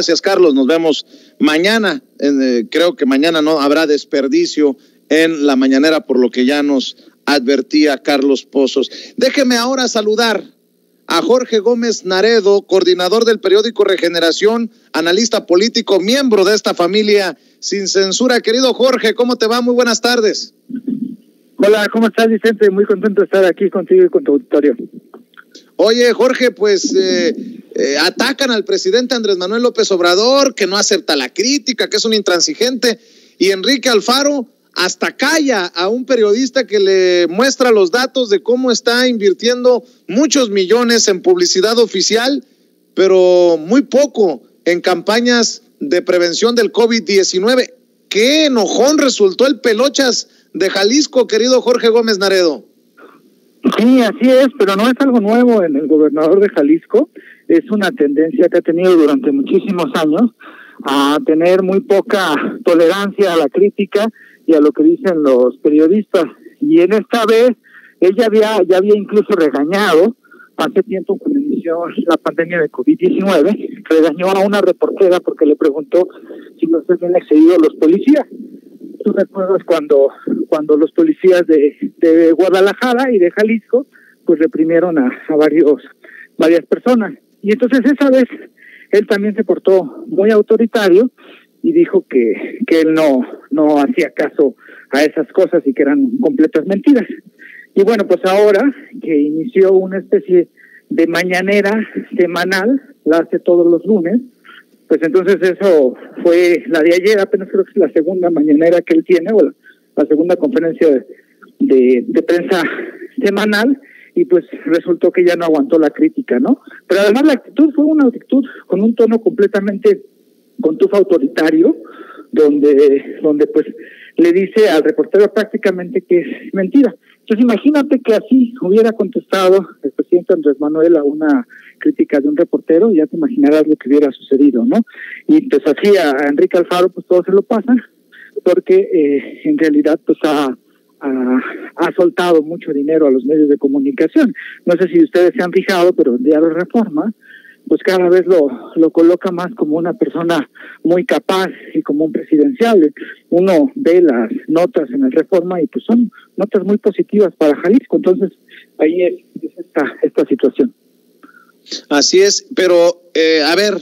Gracias, Carlos. Nos vemos mañana. Eh, creo que mañana no habrá desperdicio en la mañanera, por lo que ya nos advertía Carlos Pozos. Déjeme ahora saludar a Jorge Gómez Naredo, coordinador del periódico Regeneración, analista político, miembro de esta familia sin censura. Querido Jorge, ¿cómo te va? Muy buenas tardes. Hola, ¿cómo estás, Vicente? Muy contento de estar aquí contigo y con tu auditorio. Oye, Jorge, pues eh, eh, atacan al presidente Andrés Manuel López Obrador, que no acepta la crítica, que es un intransigente, y Enrique Alfaro hasta calla a un periodista que le muestra los datos de cómo está invirtiendo muchos millones en publicidad oficial, pero muy poco en campañas de prevención del COVID-19. Qué enojón resultó el Pelochas de Jalisco, querido Jorge Gómez Naredo. Sí, así es, pero no es algo nuevo en el gobernador de Jalisco. Es una tendencia que ha tenido durante muchísimos años a tener muy poca tolerancia a la crítica y a lo que dicen los periodistas. Y en esta vez, ella había, ya había incluso regañado, hace tiempo cuando inició la pandemia de COVID-19, regañó a una reportera porque le preguntó si no se habían excedido los policías. Tú recuerdas cuando, cuando los policías de, de Guadalajara y de Jalisco, pues reprimieron a, a varios, varias personas. Y entonces esa vez él también se portó muy autoritario y dijo que, que él no, no hacía caso a esas cosas y que eran completas mentiras. Y bueno, pues ahora que inició una especie de mañanera semanal, la hace todos los lunes, pues entonces eso fue la de ayer, apenas creo que es la segunda mañanera que él tiene, o la, segunda conferencia de, de, de, prensa semanal, y pues resultó que ya no aguantó la crítica, ¿no? Pero además la actitud fue una actitud con un tono completamente con tufo autoritario, donde, donde pues le dice al reportero prácticamente que es mentira. Entonces imagínate que así hubiera contestado el presidente Andrés Manuel a una crítica de un reportero, ya te imaginarás lo que hubiera sucedido, ¿no? Y pues así a Enrique Alfaro pues todo se lo pasa, porque eh, en realidad pues ha, ha, ha, soltado mucho dinero a los medios de comunicación. No sé si ustedes se han fijado, pero el Diario Reforma pues cada vez lo, lo coloca más como una persona muy capaz y como un presidencial. Uno ve las notas en el Reforma y pues son notas muy positivas para Jalisco, entonces ahí es, esta, esta situación. Así es, pero eh, a ver,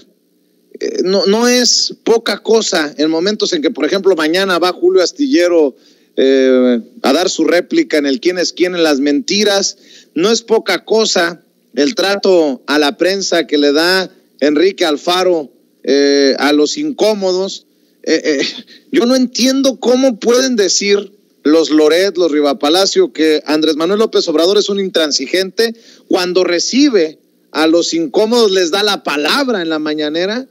eh, no, no es poca cosa en momentos en que, por ejemplo, mañana va Julio Astillero eh, a dar su réplica en el quién es quién en las mentiras, no es poca cosa el trato a la prensa que le da Enrique Alfaro eh, a los incómodos. Eh, yo no entiendo cómo pueden decir los Loret, los Rivapalacio, que Andrés Manuel López Obrador es un intransigente cuando recibe a los incómodos, les da la palabra en la mañanera.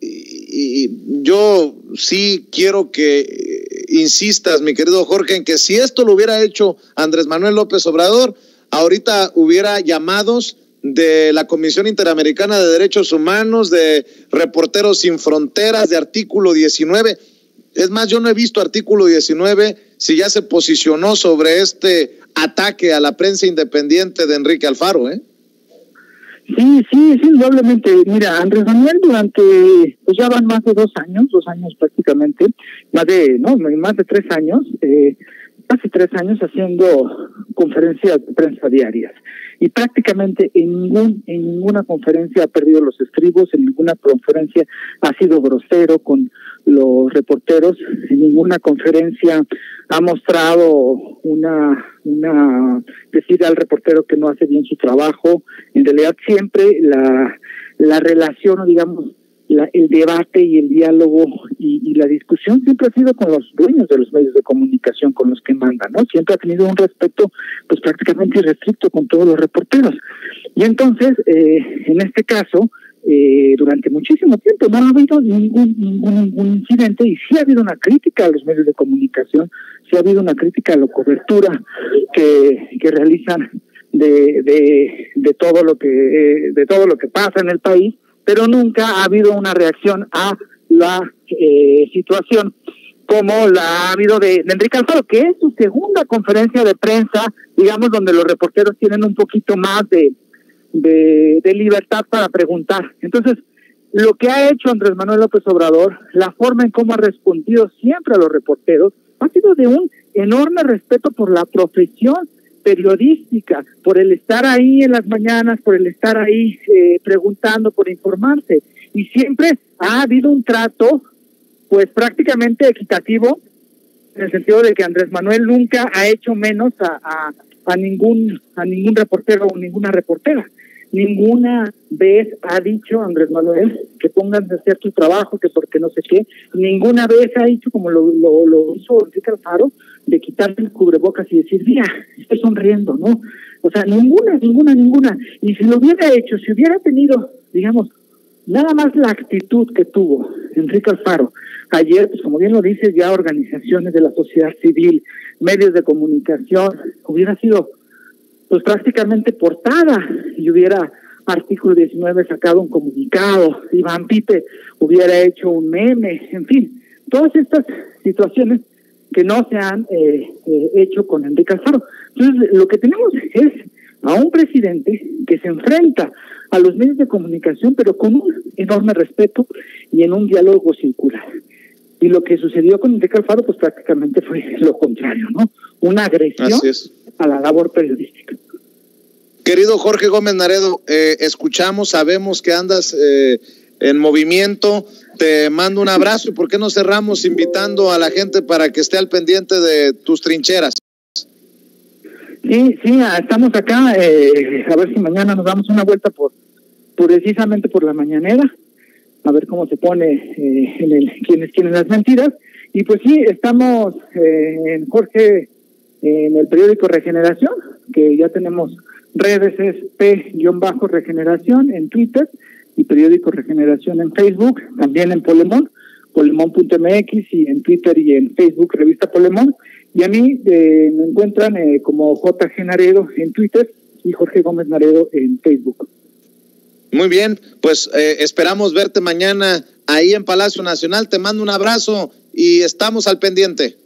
Y yo sí quiero que insistas, mi querido Jorge, en que si esto lo hubiera hecho Andrés Manuel López Obrador, ahorita hubiera llamados de la Comisión Interamericana de Derechos Humanos, de Reporteros Sin Fronteras, de artículo 19. Es más, yo no he visto artículo 19 si ya se posicionó sobre este ataque a la prensa independiente de Enrique Alfaro, ¿eh? Sí, sí, sí, indudablemente. Mira, Andrés Manuel durante, pues ya van más de dos años, dos años prácticamente, más de, no, más de tres años, eh, hace tres años haciendo conferencias de prensa diarias y prácticamente en ningún en ninguna conferencia ha perdido los estribos, en ninguna conferencia ha sido grosero con los reporteros, en ninguna conferencia ha mostrado una una decir al reportero que no hace bien su trabajo, en realidad siempre la la relación, digamos, el debate y el diálogo y, y, la discusión siempre ha sido con los dueños de los medios de comunicación, con los que mandan, ¿no? Siempre ha tenido un respeto, pues prácticamente irrestricto con todos los reporteros. Y entonces, eh, en este caso, eh, durante muchísimo tiempo. No ha habido ningún, incidente y sí ha habido una crítica a los medios de comunicación, sí ha habido una crítica a la cobertura que, realizan de, de, todo lo que de todo lo que pasa en el país pero nunca ha habido una reacción a la eh, situación como la ha habido de, de, Enrique Alfaro, que es su segunda conferencia de prensa, digamos, donde los reporteros tienen un poquito más de, de, libertad para preguntar. Entonces, lo que ha hecho Andrés Manuel López Obrador, la forma en cómo ha respondido siempre a los reporteros, ha sido de un enorme respeto por la profesión periodística, por el estar ahí en las mañanas, por el estar ahí eh, preguntando, por informarse. Y siempre ha habido un trato, pues prácticamente equitativo, en el sentido de que Andrés Manuel nunca ha hecho menos a, a, a ningún a ningún reportero o ninguna reportera. Ninguna vez ha dicho Andrés Manuel que pongan de hacer tu trabajo, que porque no sé qué. Ninguna vez ha dicho, como lo, lo, lo hizo Enrique Alfaro, de quitarse el cubrebocas y decir, mira, estoy sonriendo, ¿no? O sea, ninguna, ninguna, ninguna. Y si lo hubiera hecho, si hubiera tenido, digamos, nada más la actitud que tuvo Enrique Alfaro, ayer, pues como bien lo dice, ya organizaciones de la sociedad civil, medios de comunicación, hubiera sido pues prácticamente portada y hubiera artículo 19 sacado un comunicado, Iván Pipe hubiera hecho un meme, en fin, todas estas situaciones que no se han eh, eh, hecho con Enrique Alfaro. Entonces, lo que tenemos es a un presidente que se enfrenta a los medios de comunicación, pero con un enorme respeto y en un diálogo circular. Y lo que sucedió con Enrique Alfaro, pues prácticamente fue lo contrario, ¿no? Una agresión a la labor periodística. Querido Jorge Gómez Naredo, eh, escuchamos, sabemos que andas eh, en movimiento. Te mando un abrazo y por qué no cerramos invitando a la gente para que esté al pendiente de tus trincheras. Sí, sí, estamos acá. Eh, a ver si mañana nos damos una vuelta por, precisamente por la mañanera, a ver cómo se pone eh, en el quienes tienen las mentiras. Y pues sí, estamos eh, en Jorge, en el periódico Regeneración, que ya tenemos redes, es P-Regeneración en Twitter y periódico Regeneración en Facebook, también en Polemón, polemón.mx y en Twitter y en Facebook, revista Polemón. Y a mí eh, me encuentran eh, como JG Naredo en Twitter y Jorge Gómez Naredo en Facebook. Muy bien, pues eh, esperamos verte mañana ahí en Palacio Nacional. Te mando un abrazo y estamos al pendiente.